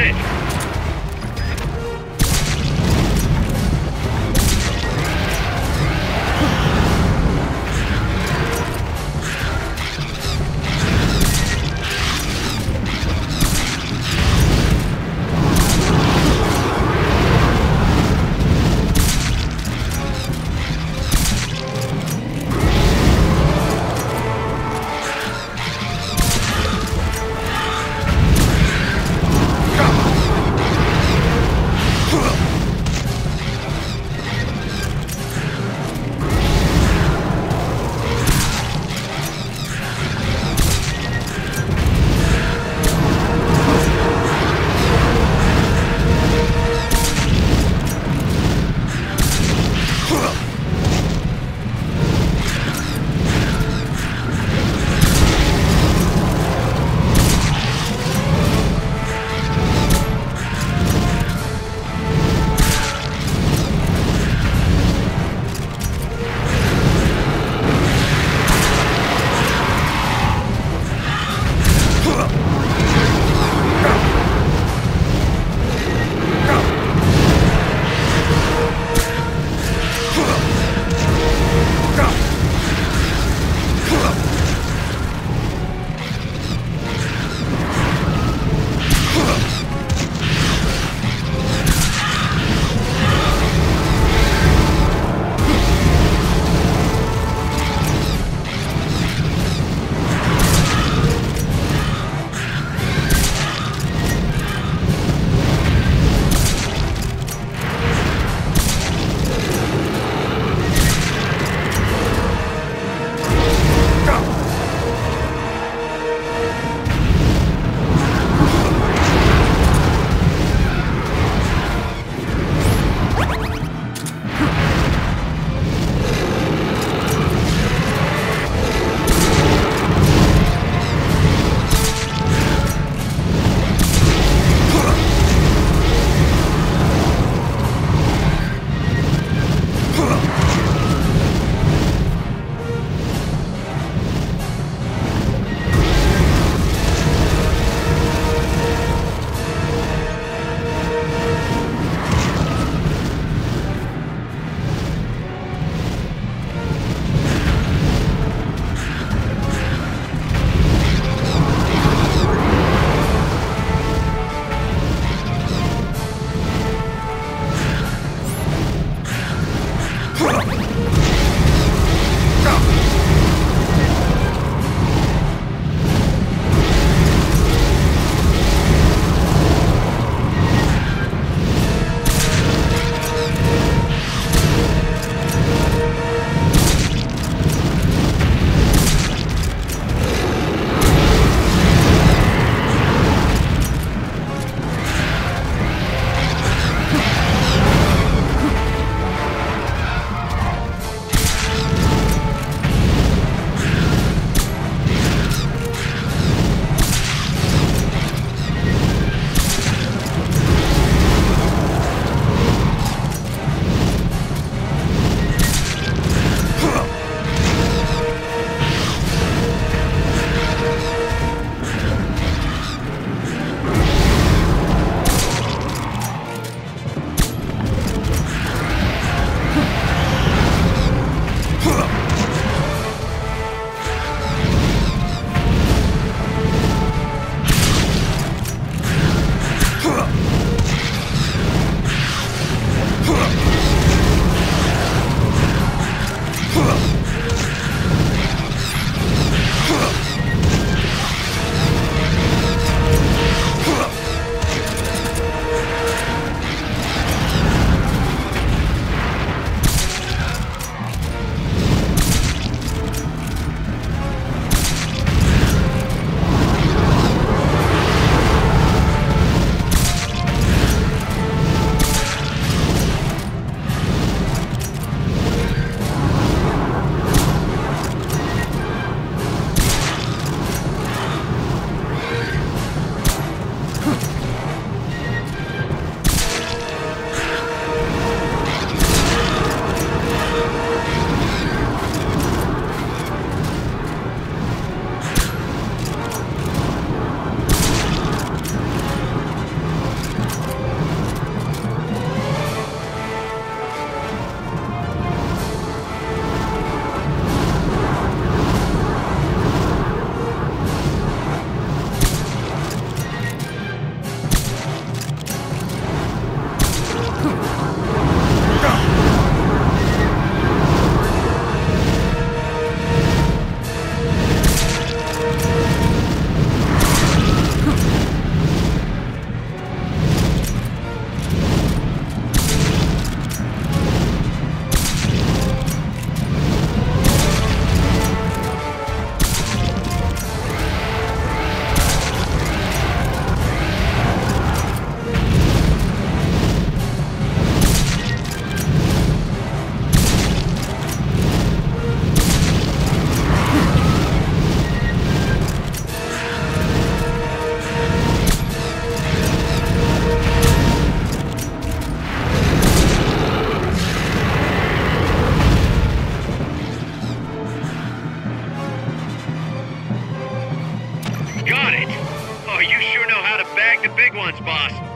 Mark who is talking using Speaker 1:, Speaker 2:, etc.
Speaker 1: it! Got it! Oh, you sure know how to bag the big ones, boss.